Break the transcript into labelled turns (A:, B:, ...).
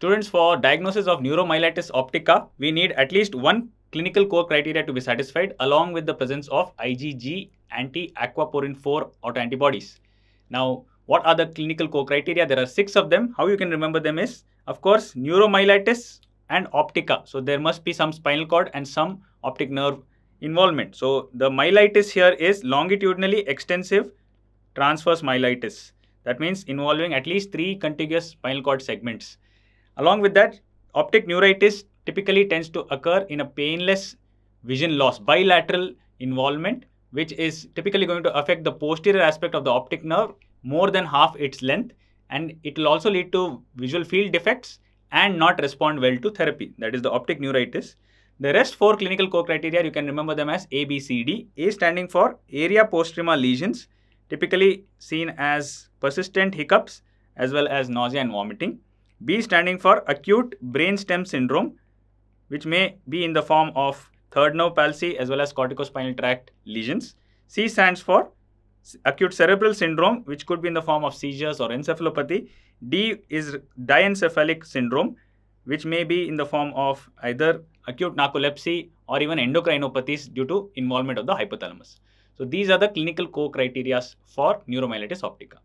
A: Students, for diagnosis of neuromyelitis optica, we need at least one clinical core criteria to be satisfied along with the presence of IgG anti-aquaporin 4 autoantibodies. Now, what are the clinical core criteria? There are six of them. How you can remember them is, of course, neuromyelitis and optica. So there must be some spinal cord and some optic nerve involvement. So the myelitis here is longitudinally extensive transverse myelitis. That means involving at least three contiguous spinal cord segments. Along with that, optic neuritis typically tends to occur in a painless vision loss, bilateral involvement, which is typically going to affect the posterior aspect of the optic nerve more than half its length. And it will also lead to visual field defects and not respond well to therapy. That is the optic neuritis. The rest four clinical core criteria, you can remember them as A, B, C, D. A standing for area postrema lesions, typically seen as persistent hiccups as well as nausea and vomiting. B standing for acute brainstem syndrome, which may be in the form of third nerve palsy as well as corticospinal tract lesions. C stands for acute cerebral syndrome, which could be in the form of seizures or encephalopathy. D is diencephalic syndrome, which may be in the form of either acute narcolepsy or even endocrinopathies due to involvement of the hypothalamus. So these are the clinical core criteria for neuromyelitis optica.